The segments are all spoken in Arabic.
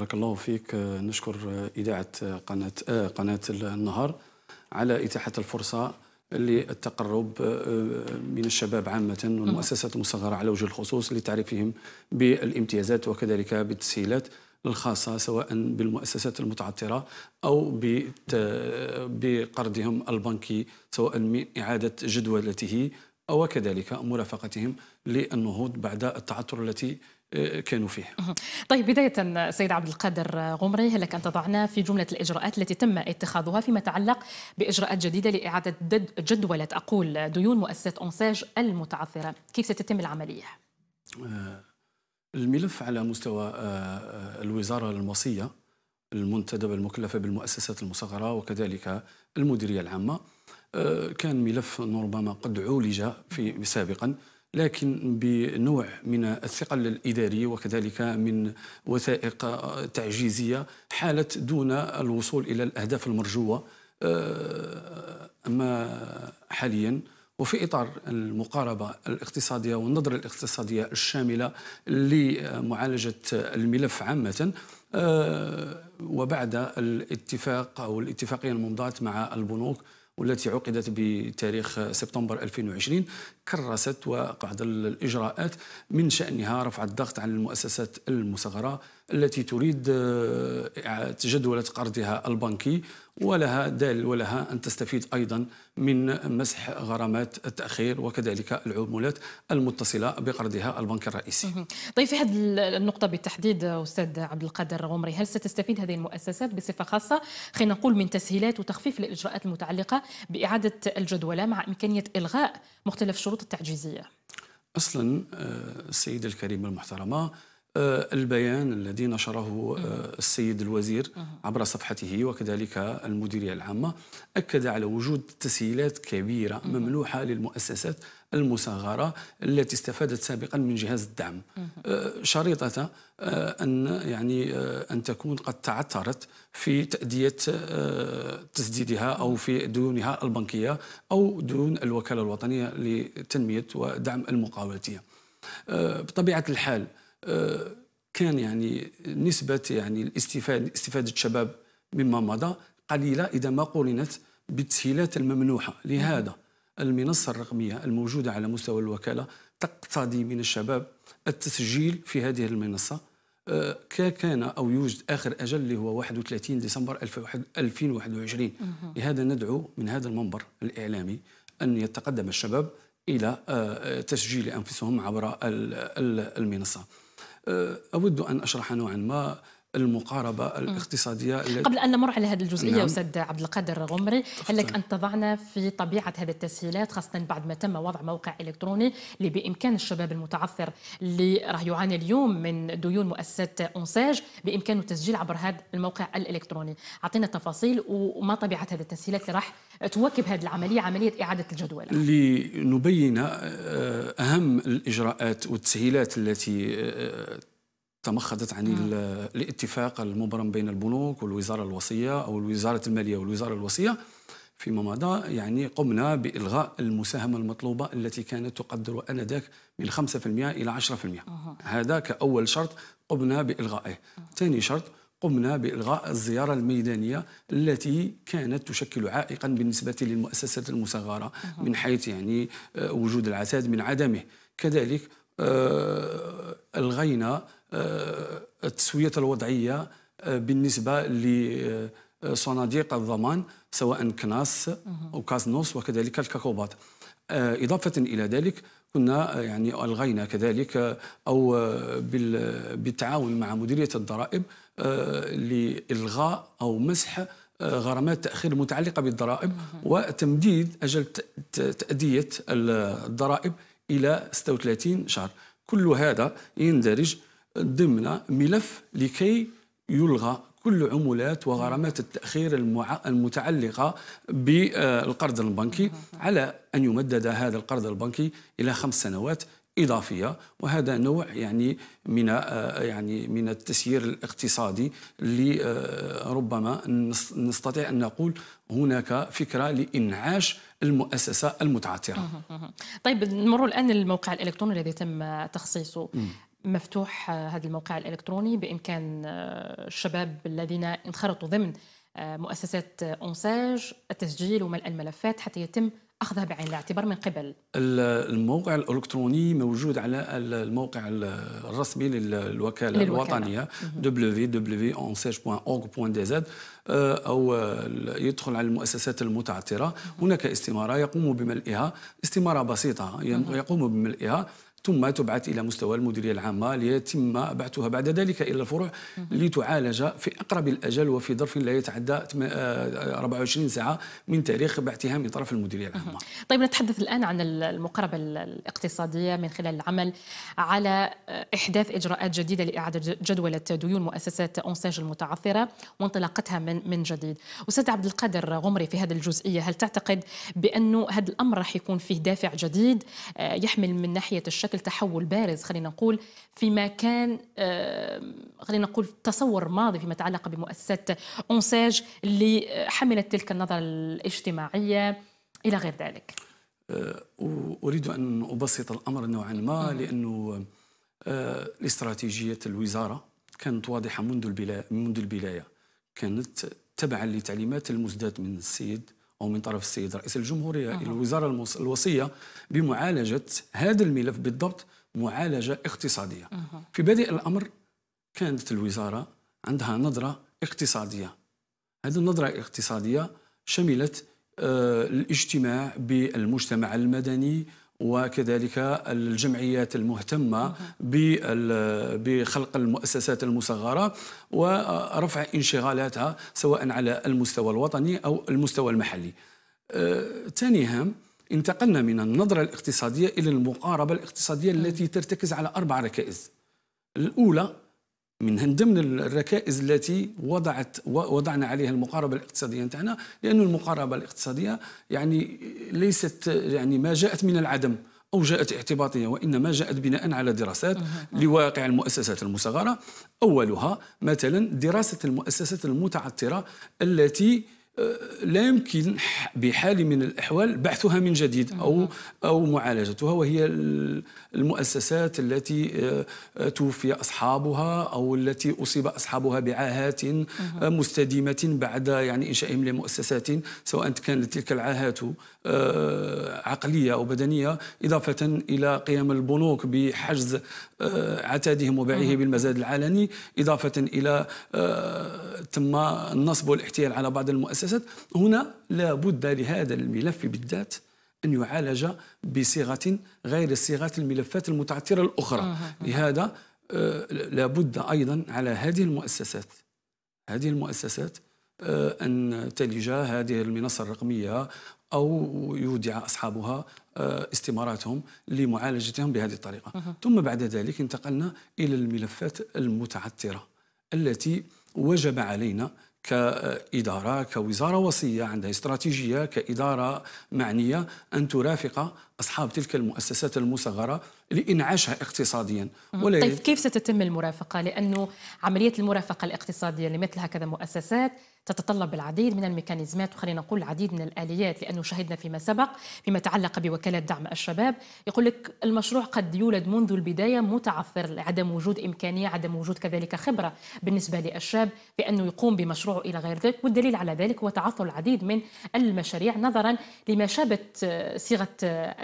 بارك الله فيك. نشكر إذاعة قناة قناة النهار على إتاحة الفرصة للتقرب من الشباب عامة والمؤسسات المصغرة على وجه الخصوص لتعريفهم بالامتيازات وكذلك بالتسهيلات الخاصة سواء بالمؤسسات المتعثرة أو بقرضهم البنكي سواء من إعادة جدولته أو كذلك مرافقتهم للنهوض بعد التعثر التي آه، كانوا فيه طيب بداية سيد عبد القادر غمري هل لك أن تضعنا في جملة الإجراءات التي تم اتخاذها فيما يتعلق بإجراءات جديدة لإعادة جدولة أقول ديون مؤسسة أنساج المتعثرة؟ كيف ستتم العملية؟ آه، الملف على مستوى آه، الوزارة الموصية المنتدبة المكلفة بالمؤسسات المصغرة وكذلك المديرية العامة كان ملف ربما قد عولج في سابقا لكن بنوع من الثقل الإداري وكذلك من وثائق تعجيزية حالت دون الوصول إلى الأهداف المرجوة آه، أما حاليا وفي إطار المقاربة الاقتصادية والنظرة الاقتصادية الشاملة لمعالجة الملف عامة آه، وبعد الاتفاق أو الاتفاقية الممضاة مع البنوك والتي عقدت بتاريخ سبتمبر 2020 كرست وقعد الإجراءات من شأنها رفع الضغط على المؤسسات المصغرة التي تريد آه، جدولة قرضها البنكي ولها دال ولها أن تستفيد أيضا من مسح غرامات التأخير وكذلك العمولات المتصلة بقرضها البنك الرئيسي. طيب في هذه النقطة بالتحديد أستاذ عبد القادر غمري هل ستستفيد هذه المؤسسات بصفة خاصة؟ خلينا نقول من تسهيلات وتخفيف الإجراءات المتعلقة بإعادة الجدولة مع إمكانية إلغاء مختلف الشروط التعجيزية؟ أصلا آه، السيدة الكريمة المحترمة البيان الذي نشره آه، السيد الوزير عبر صفحته وكذلك المديرية العامة أكد على وجود تسهيلات كبيرة ممنوحة للمؤسسات المصغرة التي استفادت سابقا من جهاز الدعم. آه، شريطة أن يعني أن تكون قد تعثرت في تأدية تسديدها أو في ديونها البنكية أو ديون الوكالة الوطنية لتنمية ودعم المقاولاتية بطبيعة الحال كان يعني نسبة يعني الاستفادة استفادة الشباب مما مضى قليلة إذا ما قورنت بالتسهيلات الممنوحة. لهذا المنصة الرقمية الموجودة على مستوى الوكالة تقتضي من الشباب التسجيل في هذه المنصة. آه، كان أو يوجد آخر أجل اللي هو 31 ديسمبر 2021 لهذا ندعو من هذا المنبر الإعلامي أن يتقدم الشباب إلى آه، تسجيل أنفسهم عبر المنصة. أود أن أشرح نوعا ما المقاربة الاقتصادية قبل أن نمر على هذه الجزئية نعم. أستاذ عبد القادر غمري هل لك أن تضعنا في طبيعة هذه التسهيلات خاصة بعد ما تم وضع موقع إلكتروني اللي بإمكان الشباب المتعثر اللي راه يعاني اليوم من ديون مؤسسة أنساج بإمكانه التسجيل عبر هذا الموقع الإلكتروني. أعطينا تفاصيل وما طبيعة هذه التسهيلات اللي راح تواكب هذه العملية عملية إعادة الجدول. لنبين آه، أهم الإجراءات والتسهيلات التي آه، تمخضت عن الاتفاق المبرم بين البنوك والوزارة الوصية أو وزاره المالية والوزارة الوصية فيما مضى يعني قمنا بإلغاء المساهمة المطلوبة التي كانت تقدر آنذاك من 5% إلى 10% أه. هذا كأول شرط قمنا بإلغائه. ثاني شرط قمنا بإلغاء الزيارة الميدانية التي كانت تشكل عائقا بالنسبة للمؤسسات المصغرة من حيث يعني آه، وجود العتاد من عدمه. كذلك آه، الغينا آه، التسوية الوضعية آه، بالنسبة لصناديق الضمان سواء كناس أو كازنوس وكذلك الكاكوبات. إضافة إلى ذلك كنا يعني ألغينا كذلك أو بالتعاون مع مديرية الضرائب لإلغاء أو مسح غرامات تأخير المتعلقة بالضرائب وتمديد أجل تأدية الضرائب إلى 36 شهر. كل هذا يندرج ضمن ملف لكي يلغى كل عمولات وغرامات التأخير المتعلقة بالقرض البنكي على أن يمدد هذا القرض البنكي إلى خمس سنوات إضافية. وهذا نوع يعني من يعني من التسيير الاقتصادي اللي ربما نستطيع أن نقول هناك فكرة لإنعاش المؤسسة المتعثرة. طيب نمر الآن للموقع الإلكتروني الذي تم تخصيصه. مفتوح هذا الموقع الإلكتروني بإمكان الشباب الذين انخرطوا ضمن مؤسسات أونساج التسجيل وملء الملفات حتى يتم أخذها بعين الاعتبار من قبل. الموقع الإلكتروني موجود على الموقع الرسمي للوكالة الوطنية www.onsage.org.dz آه، أو يدخل على المؤسسات المتعثرة. هناك استمارة يقوم بملئها استمارة بسيطة يقوم بملئها. ثم تبعث إلى مستوى المديرية العامة ليتم بعثها بعد ذلك إلى الفروع لتعالج في أقرب الأجل وفي ظرف لا يتعدى 24 آه، ساعة من تاريخ بعثها من طرف المديرية العامة. طيب نتحدث الآن عن المقاربة الاقتصادية من خلال العمل على آه، إحداث إجراءات جديدة لإعادة جدوله ديون مؤسسات أونساج المتعثرة وانطلاقتها من من جديد. أستاذ عبد القادر غمري في هذه الجزئية هل تعتقد بانه هذا الأمر راح يكون فيه دافع جديد آه، يحمل من ناحية الشك بشكل تحول بارز خلينا نقول فيما كان خلينا نقول تصور ماضي فيما يتعلق بمؤسسات أونساج اللي حملت تلك النظرة الاجتماعية. إلى غير ذلك. أه، أريد أن أبسط الأمر نوعا ما لأنه أه، الاستراتيجية الوزارة كانت واضحة منذ البداية منذ البداية. كانت تبعا لتعليمات المزداد من السيد أو من طرف السيد رئيس الجمهورية إلى الوزارة الوصية بمعالجة هذا الملف بالضبط معالجة اقتصادية. في بادئ الأمر كانت الوزارة عندها نظرة اقتصادية. هذه النظرة الاقتصادية شملت آه، الاجتماع بالمجتمع المدني وكذلك الجمعيات المهتمة بخلق المؤسسات المصغرة ورفع انشغالاتها سواء على المستوى الوطني أو المستوى المحلي. آه، ثاني هام انتقلنا من النظرة الاقتصادية إلى المقاربة الاقتصادية التي ترتكز على أربع ركائز. الأولى من ضمن الركائز التي وضعت وضعنا عليها المقاربة الاقتصادية نتاعنا لأن المقاربة الاقتصادية يعني ليست يعني ما جاءت من العدم أو جاءت اعتباطية وإنما جاءت بناء على دراسات لواقع المؤسسات المصغرة. أولها مثلا دراسة المؤسسات المتعثره التي لا يمكن بحال من الأحوال بعثها من جديد أو أو معالجتها وهي المؤسسات التي آه، توفي أصحابها أو التي أصيب أصحابها بعاهات مستديمة بعد يعني إنشائهم لمؤسسات سواء كانت تلك العاهات آه، عقلية أو بدنية إضافة إلى قيام البنوك بحجز آه، عتادهم وبيعه بالمزاد العلني إضافة إلى تم النصب والاحتيال على بعض المؤسسات. هنا لا بد لهذا الملف بالذات أن يعالج بصيغة غير صيغة الملفات المتعثرة الأخرى. لهذا آه، لا بد أيضا على هذه المؤسسات هذه المؤسسات آه، أن تلج هذه المنصة الرقمية أو يودع أصحابها آه، استماراتهم لمعالجتهم بهذه الطريقة. ثم بعد ذلك انتقلنا إلى الملفات المتعثرة التي وجب علينا كإدارة كوزارة وصية عندها استراتيجية كإدارة معنية أن ترافق أصحاب تلك المؤسسات المصغرة لإنعاشها اقتصاديا. ولا طيب كيف ستتم المرافقة؟ لأنه عملية المرافقة الاقتصادية لمثل هكذا مؤسسات تتطلب العديد من الميكانيزمات وخلينا نقول العديد من الآليات لأنه شهدنا فيما سبق فيما يتعلق بوكالة دعم الشباب. يقول لك المشروع قد يولد منذ البداية متعثر لعدم وجود إمكانية عدم وجود كذلك خبرة بالنسبة للشاب في أنه يقوم بمشروعه إلى غير ذلك. والدليل على ذلك هو تعثر العديد من المشاريع نظرا لما شابت صيغة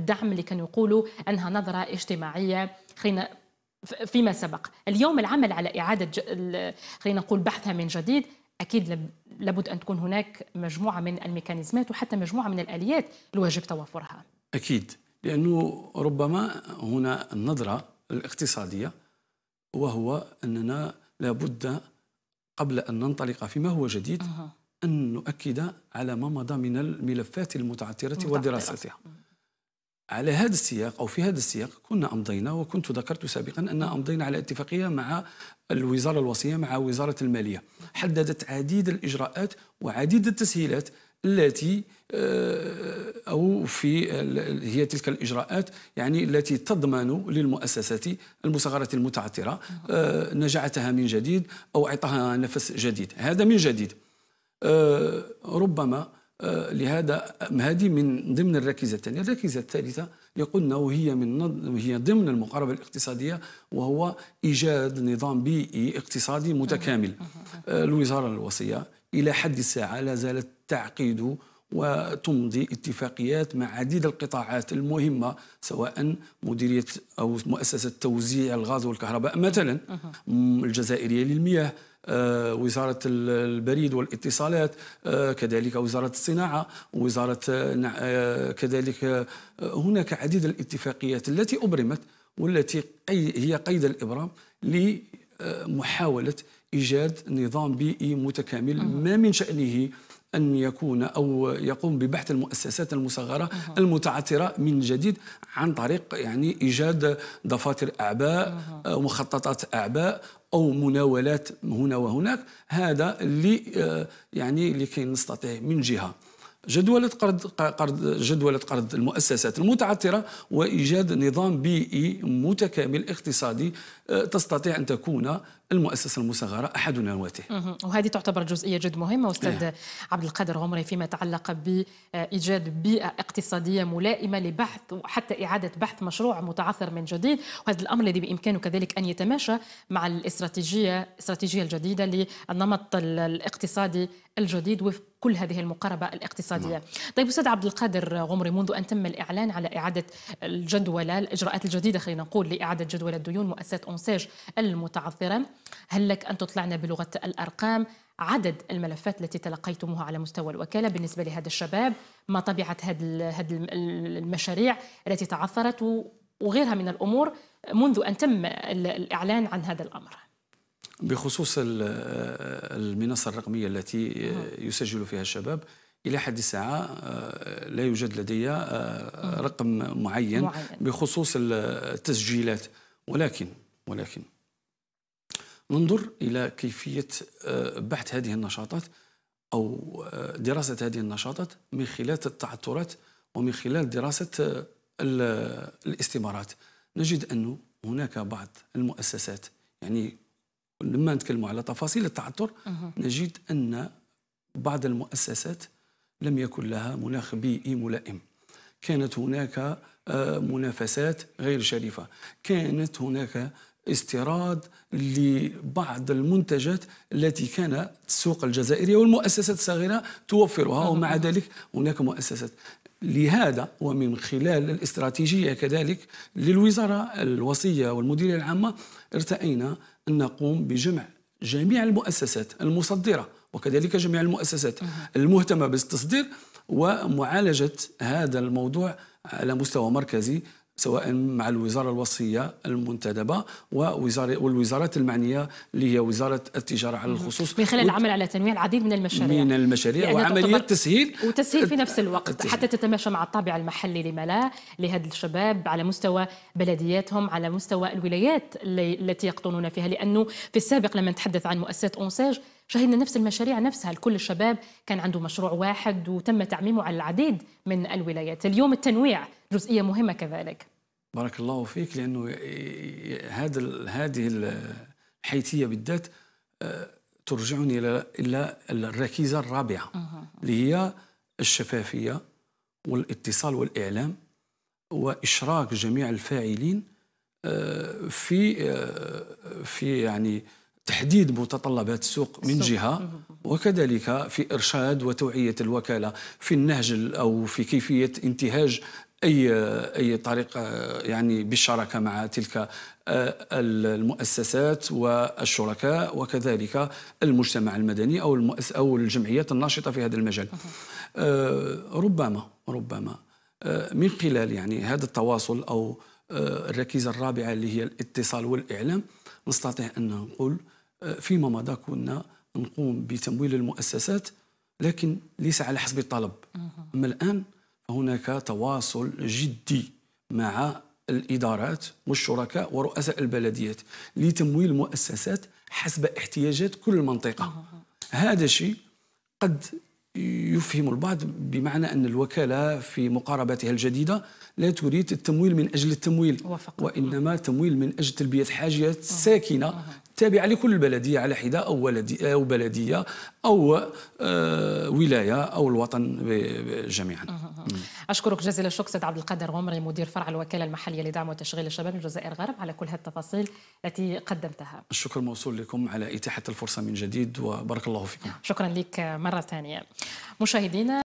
الدعم اللي كانوا يقولوا أنها نظرة اجتماعية خلينا فيما سبق اليوم العمل على إعادة خلينا نقول بحثها من جديد أكيد لابد أن تكون هناك مجموعة من الميكانيزمات وحتى مجموعة من الآليات الواجب توافرها. أكيد لأنه ربما هنا النظرة الاقتصادية وهو أننا لابد قبل أن ننطلق فيما هو جديد أن نؤكد على ما مضى من الملفات المتعثرة ودراستها. على هذا السياق أو في هذا السياق كنا أمضينا وكنت ذكرت سابقا أن أمضينا على اتفاقية مع الوزارة الوصية مع وزارة المالية. حددت عديد الإجراءات وعديد التسهيلات التي آه، أو في هي تلك الإجراءات يعني التي تضمن للمؤسسات المصغرة المتعثره آه، نجعتها من جديد أو أعطاها نفس جديد. هذا من جديد. آه، ربما لهذا هذه من ضمن الركيزة الثانية. الركيزة الثالثة لقلنا وهي من هي ضمن المقاربة الاقتصادية وهو إيجاد نظام بيئي اقتصادي متكامل آه، الوزارة الوصية إلى حد الساعة لا زالت تعقيد وتمضي اتفاقيات مع عديد القطاعات المهمة سواء مديرية أو مؤسسة توزيع الغاز والكهرباء مثلا الجزائرية للمياه آه، وزارة البريد والاتصالات آه، كذلك وزارة الصناعة وزارة آه، كذلك هناك عديد الاتفاقيات التي أبرمت والتي هي قيد الإبرام لمحاولة إيجاد نظام بيئي متكامل ما من شأنه أن يكون أو يقوم ببحث المؤسسات المصغرة المتعثرة من جديد عن طريق يعني إيجاد دفاتر أعباء مخططات أعباء أو مناولات هنا وهناك. هذا اللي آه، يعني لكي نستطيع من جهة جدولة قرض قرض جدولة قرض المؤسسات المتعثرة وإيجاد نظام بيئي متكامل اقتصادي آه، تستطيع أن تكون المؤسسة المصغرة أحد نواته وهذه تعتبر جزئية جد مهمة. أستاذ إيه. عبد القادر غمري فيما يتعلق بإيجاد بيئة اقتصادية ملائمة لبحث وحتى إعادة بحث مشروع متعثر من جديد. وهذا الأمر الذي بإمكانه كذلك أن يتماشى مع الاستراتيجية الاستراتيجية الجديدة للنمط الاقتصادي الجديد وفق كل هذه المقاربة الاقتصادية. نعم. طيب أستاذ عبد القادر غمري منذ أن تم الإعلان على إعادة الجدولة الإجراءات الجديدة خلينا نقول لإعادة جدولة ديون مؤسسة أنساج المتعثرة هل لك أن تطلعنا بلغة الأرقام عدد الملفات التي تلقيتموها على مستوى الوكالة بالنسبة لهذا الشباب؟ ما طبيعة هذه المشاريع التي تعثرت وغيرها من الأمور منذ أن تم الإعلان عن هذا الأمر؟ بخصوص المنصة الرقمية التي يسجل فيها الشباب إلى حد الساعة آه، لا يوجد لدي آه، رقم معين بخصوص التسجيلات. ولكن ولكن ننظر إلى كيفية آه، بحث هذه النشاطات أو دراسة هذه النشاطات من خلال التعثرات ومن خلال دراسة الاستمارات. نجد أنه هناك بعض المؤسسات يعني لما نتكلم على تفاصيل التعثر نجد أن بعض المؤسسات لم يكن لها مناخ بيئي ملائم. كانت هناك آه، منافسات غير شريفة. كانت هناك استيراد لبعض المنتجات التي كانت السوق الجزائرية والمؤسسات الصغيرة توفرها ومع ذلك هناك مؤسسات. لهذا ومن خلال الاستراتيجية كذلك للوزارة الوصية والمديرية العامة ارتأينا أن نقوم بجمع جميع المؤسسات المصدرة وكذلك جميع المؤسسات المهتمة بالتصدير ومعالجة هذا الموضوع على مستوى مركزي سواء مع الوزارة الوصية المنتدبة ووزارة والوزارات المعنية اللي هي وزارة التجارة على الخصوص. من خلال العمل على تنويع العديد من المشاريع. من المشاريع وعملية تسهيل وتسهيل في نفس الوقت التسهيل. حتى تتماشى مع الطابع المحلي لما لا لهذا الشباب على مستوى بلدياتهم على مستوى الولايات التي يقطنون فيها. لأنه في السابق لما نتحدث عن مؤسسات أونساج شهدنا نفس المشاريع نفسها. لكل الشباب كان عنده مشروع واحد وتم تعميمه على العديد من الولايات. اليوم التنويع جزئية مهمة كذلك. بارك الله فيك لأنه هذا هذه الحيثية بالذات آه، ترجعني إلى إلى الركيزة الرابعة اللي هي الشفافية والاتصال والإعلام وإشراك جميع الفاعلين آه، في آه، في يعني تحديد متطلبات السوق من جهة وكذلك في إرشاد وتوعية الوكالة في النهج أو في كيفية انتهاج أي أي طريقة يعني بالشراكه مع تلك آه، المؤسسات والشركاء وكذلك المجتمع المدني أو المؤس أو الجمعيات الناشطة في هذا المجال. آه، ربما ربما آه، من خلال يعني هذا التواصل أو الركيزة الرابعة اللي هي الاتصال والإعلام نستطيع أن نقول فيما مضى كنا نقوم بتمويل المؤسسات لكن ليس على حسب الطلب. أما الآن هناك تواصل جدي مع الإدارات والشركاء ورؤساء البلديات لتمويل المؤسسات حسب احتياجات كل منطقة. هذا الشيء قد يفهم البعض بمعنى أن الوكالة في مقاربتها الجديدة لا تريد التمويل من أجل التمويل وإنما تمويل من أجل تلبية حاجات ساكنة تابعه لكل بلدية على حدة أو ولدي أو بلدية أو آه، ولاية أو الوطن جميعا. أشكرك جزيل الشكر سيد عبد القادر غمري مدير فرع الوكالة المحلية لدعم وتشغيل الشباب الجزائر الغرب على كل هالتفاصيل التي قدمتها. الشكر موصول لكم على إتاحة الفرصة من جديد وبارك الله فيكم. شكرا لك مرة ثانية. مشاهدينا